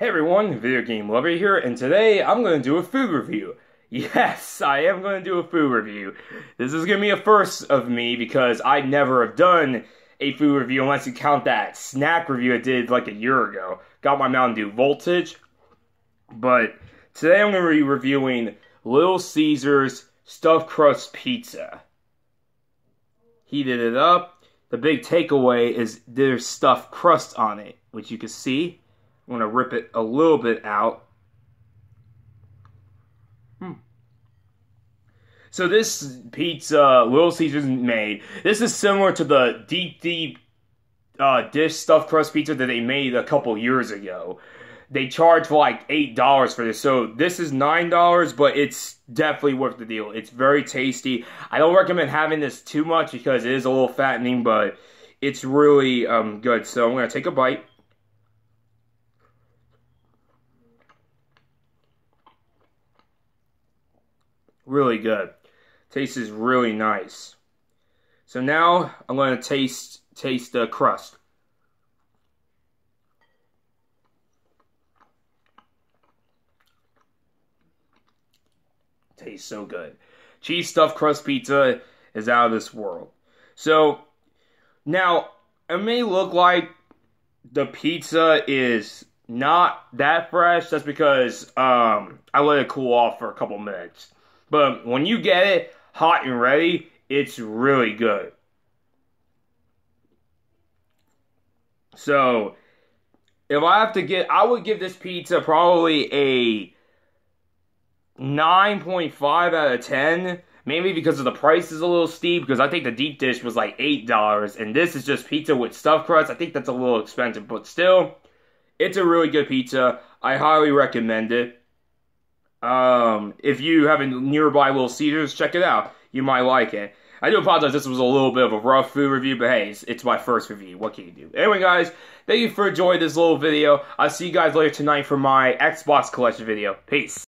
Hey everyone, Video Game Lover here, and today I'm going to do a food review. Yes, I am going to do a food review. This is going to be a first of me because I never have done a food review unless you count that snack review I did like a year ago. Got my Mountain Dew Voltage. But today I'm going to be reviewing Little Caesars Stuffed Crust Pizza. Heated it up. The big takeaway is there's stuffed crust on it, which you can see. I'm going to rip it a little bit out. Hmm. So this pizza Little Caesars made, this is similar to the deep, deep uh, dish stuffed crust pizza that they made a couple years ago. They charge like $8 for this. So this is $9, but it's definitely worth the deal. It's very tasty. I don't recommend having this too much because it is a little fattening, but it's really um, good. So I'm to take a bite. Really good. Tastes is really nice. So now I'm going to taste taste the crust. Tastes so good. Cheese stuffed crust pizza is out of this world. So now it may look like the pizza is not that fresh. That's because um, I let it cool off for a couple minutes. But when you get it hot and ready, it's really good. So, if I have to get, I would give this pizza probably a 9.5 out of 10. Maybe because of the price is a little steep, because I think the deep dish was like $8, and this is just pizza with stuffed crust. I think that's a little expensive, but still, it's a really good pizza. I highly recommend it. Um, if you have a nearby Little Caesars, check it out. You might like it. I do apologize, this was a little bit of a rough food review, but hey, it's, it's, my first review. What can you do? Anyway, guys, thank you for enjoying this little video. I'll see you guys later tonight for my Xbox collection video. Peace.